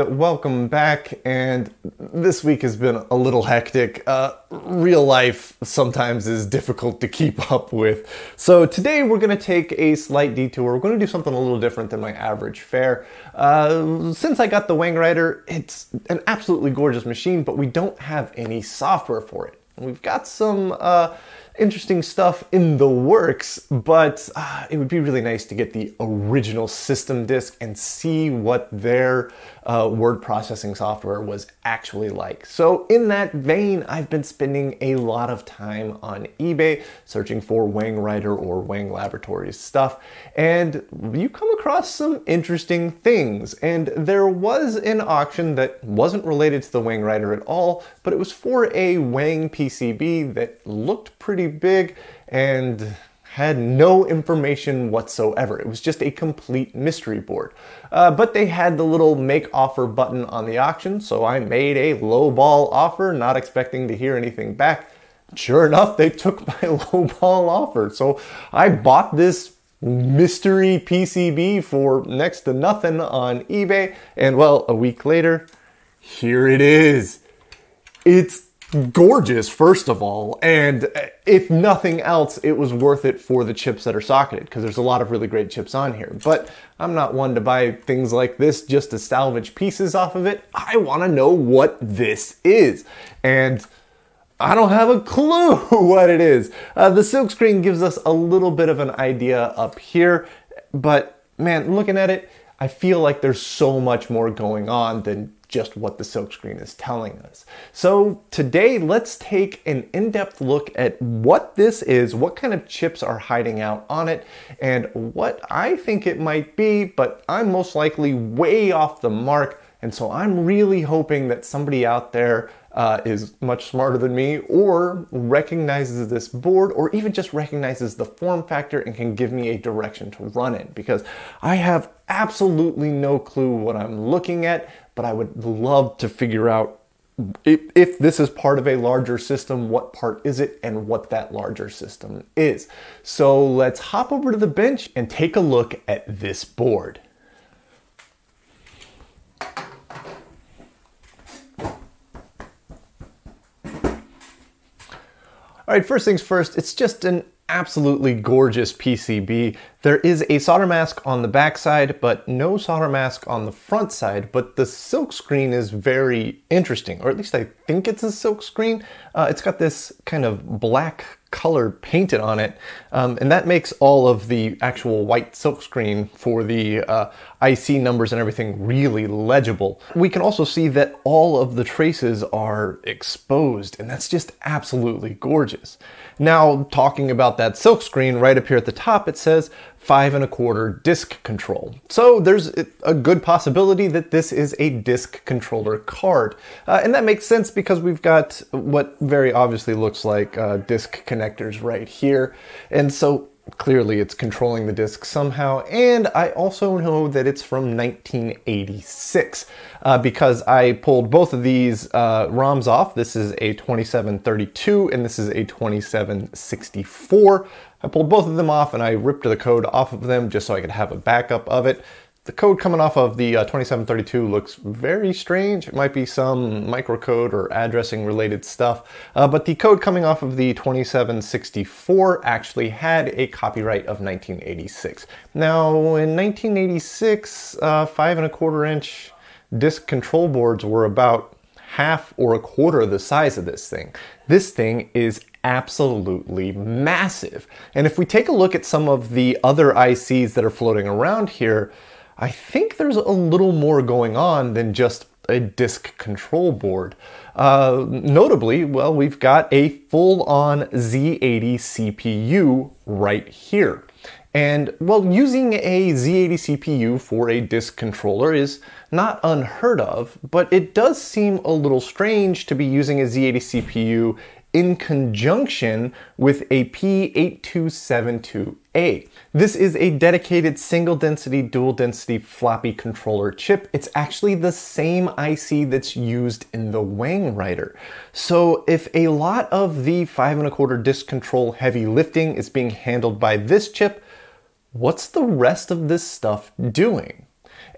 and welcome back. And this week has been a little hectic. Uh, real life sometimes is difficult to keep up with. So today we're going to take a slight detour. We're going to do something a little different than my average fare. Uh, since I got the Wangwriter, it's an absolutely gorgeous machine, but we don't have any software for it. We've got some uh, interesting stuff in the works, but uh, it would be really nice to get the original system disk and see what their uh, word processing software was actually like. So in that vein, I've been spending a lot of time on eBay searching for Wangwriter or Wang Laboratories stuff, and you come across some interesting things. And there was an auction that wasn't related to the Wangwriter at all, but it was for a Wang PCB that looked pretty big and had no information whatsoever. It was just a complete mystery board. Uh, but they had the little make offer button on the auction, so I made a low ball offer, not expecting to hear anything back. Sure enough, they took my low ball offer. So I bought this mystery PCB for next to nothing on eBay, and well, a week later, here it is. It's gorgeous, first of all, and if nothing else, it was worth it for the chips that are socketed, because there's a lot of really great chips on here. But I'm not one to buy things like this just to salvage pieces off of it. I want to know what this is. And I don't have a clue what it is. Uh, the silkscreen gives us a little bit of an idea up here, but man, looking at it, I feel like there's so much more going on than just what the silkscreen is telling us. So today, let's take an in-depth look at what this is, what kind of chips are hiding out on it, and what I think it might be, but I'm most likely way off the mark. And so I'm really hoping that somebody out there uh, is much smarter than me or recognizes this board or even just recognizes the form factor and can give me a direction to run in because I have absolutely no clue what I'm looking at, but I would love to figure out if, if, this is part of a larger system, what part is it and what that larger system is. So let's hop over to the bench and take a look at this board. All right, first things first, it's just an absolutely gorgeous PCB. There is a solder mask on the back side, but no solder mask on the front side, but the silk screen is very interesting, or at least I think it's a silk screen. Uh, it's got this kind of black color painted on it, um, and that makes all of the actual white silk screen for the uh, IC numbers and everything really legible. We can also see that all of the traces are exposed, and that's just absolutely gorgeous. Now, talking about that silk screen, right up here at the top, it says five and a quarter disk control. So there's a good possibility that this is a disk controller card. Uh, and that makes sense because we've got what very obviously looks like uh, disk connectors right here. And so clearly it's controlling the disk somehow. And I also know that it's from 1986 uh, because I pulled both of these uh, ROMs off. This is a 2732 and this is a 2764. I pulled both of them off and I ripped the code off of them just so I could have a backup of it. The code coming off of the uh, 2732 looks very strange. It might be some microcode or addressing related stuff, uh, but the code coming off of the 2764 actually had a copyright of 1986. Now, in 1986, uh, five and a quarter inch disk control boards were about half or a quarter the size of this thing. This thing is absolutely massive. And if we take a look at some of the other ICs that are floating around here, I think there's a little more going on than just a disk control board. Uh, notably, well, we've got a full-on Z80 CPU right here. And well, using a Z80 CPU for a disk controller is not unheard of, but it does seem a little strange to be using a Z80 CPU in conjunction with a P8272A. This is a dedicated single density, dual density floppy controller chip. It's actually the same IC that's used in the Wangwriter. So if a lot of the five and a quarter disk control heavy lifting is being handled by this chip, what's the rest of this stuff doing?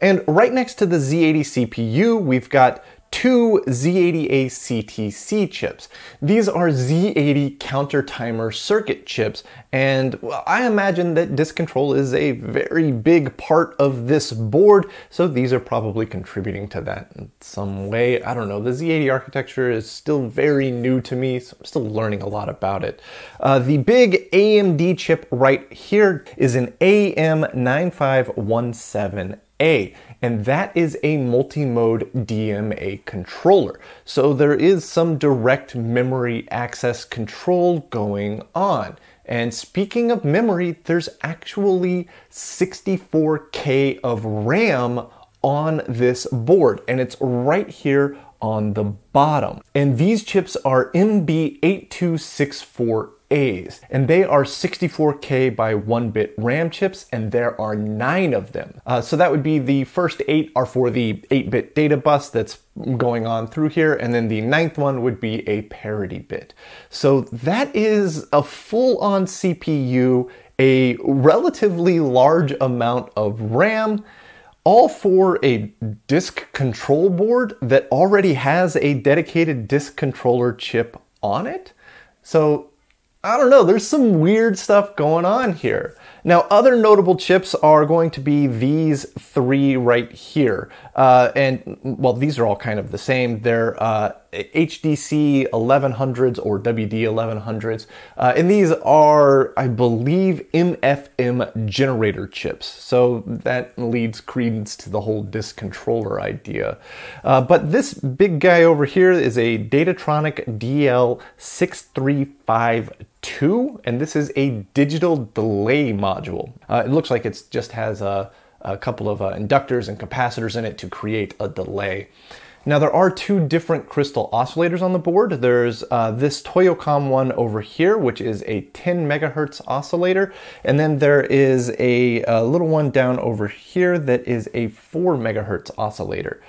And right next to the Z80 CPU, we've got two Z80A CTC chips. These are Z80 counter timer circuit chips, and I imagine that disk control is a very big part of this board, so these are probably contributing to that in some way. I don't know, the Z80 architecture is still very new to me, so I'm still learning a lot about it. Uh, the big AMD chip right here is an AM9517A and that is a multi-mode DMA controller. So there is some direct memory access control going on. And speaking of memory, there's actually 64K of RAM on this board, and it's right here on the bottom. And these chips are MB8264 A's, and they are 64K by 1 bit RAM chips, and there are nine of them. Uh, so that would be the first eight are for the 8 bit data bus that's going on through here, and then the ninth one would be a parity bit. So that is a full on CPU, a relatively large amount of RAM all for a disk control board that already has a dedicated disk controller chip on it. So I don't know, there's some weird stuff going on here. Now, other notable chips are going to be these three right here. Uh, and, well, these are all kind of the same. They're uh, HDC 1100s or WD 1100s. Uh, and these are, I believe, MFM generator chips. So that leads credence to the whole disk controller idea. Uh, but this big guy over here is a Datatronic DL6352, and this is a digital delay module. Uh, it looks like it just has a, a couple of uh, inductors and capacitors in it to create a delay. Now there are two different crystal oscillators on the board. There's uh, this Toyocom one over here, which is a 10 megahertz oscillator, and then there is a, a little one down over here that is a 4 megahertz oscillator.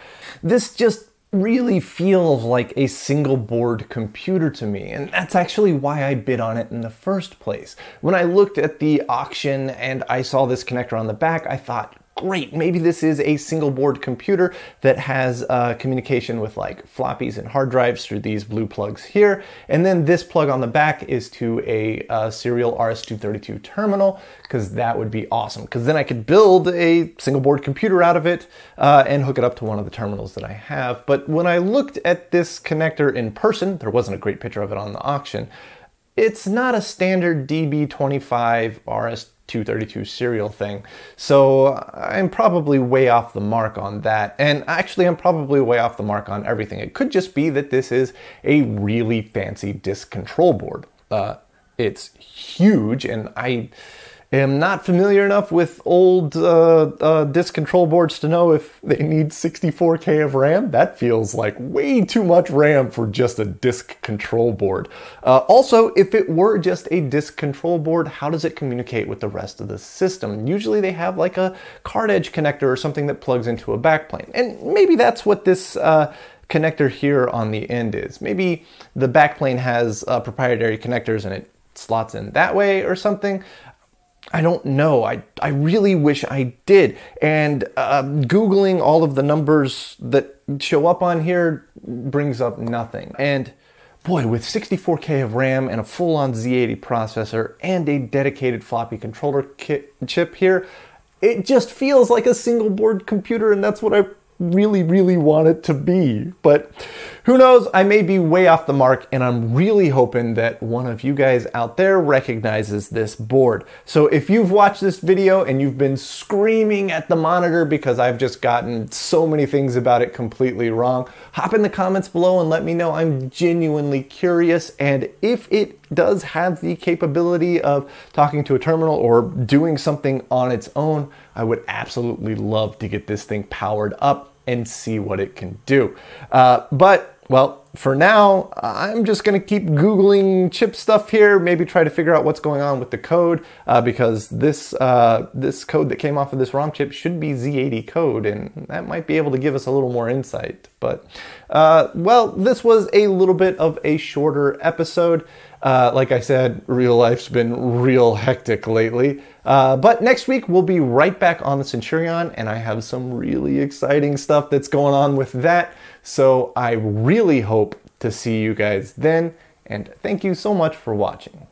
This just really feels like a single board computer to me, and that's actually why I bid on it in the first place. When I looked at the auction and I saw this connector on the back, I thought, great, maybe this is a single board computer that has uh, communication with like floppies and hard drives through these blue plugs here. And then this plug on the back is to a uh, serial RS-232 terminal, because that would be awesome. Because then I could build a single board computer out of it uh, and hook it up to one of the terminals that I have. But when I looked at this connector in person, there wasn't a great picture of it on the auction, it's not a standard DB25 RS 232 serial thing. So I'm probably way off the mark on that. And actually, I'm probably way off the mark on everything. It could just be that this is a really fancy disk control board. Uh, it's huge, and I am not familiar enough with old uh, uh, disk control boards to know if they need 64K of RAM. That feels like way too much RAM for just a disk control board. Uh, also, if it were just a disk control board, how does it communicate with the rest of the system? Usually they have like a card edge connector or something that plugs into a backplane. And maybe that's what this uh, connector here on the end is. Maybe the backplane has uh, proprietary connectors and it slots in that way or something. I don't know. I, I really wish I did. And uh, Googling all of the numbers that show up on here brings up nothing. And boy, with 64K of RAM and a full on Z80 processor and a dedicated floppy controller chip here, it just feels like a single board computer, and that's what I really, really want it to be. But who knows? I may be way off the mark, and I'm really hoping that one of you guys out there recognizes this board. So if you've watched this video and you've been screaming at the monitor because I've just gotten so many things about it completely wrong, hop in the comments below and let me know. I'm genuinely curious, and if it does have the capability of talking to a terminal or doing something on its own, I would absolutely love to get this thing powered up and see what it can do. Uh, but, well, for now, I'm just going to keep Googling chip stuff here, maybe try to figure out what's going on with the code, uh, because this, uh, this code that came off of this ROM chip should be Z80 code, and that might be able to give us a little more insight. But, uh, well, this was a little bit of a shorter episode. Uh, like I said, real life's been real hectic lately. Uh, but next week we'll be right back on the Centurion, and I have some really exciting stuff that's going on with that. So I really hope to see you guys then, and thank you so much for watching.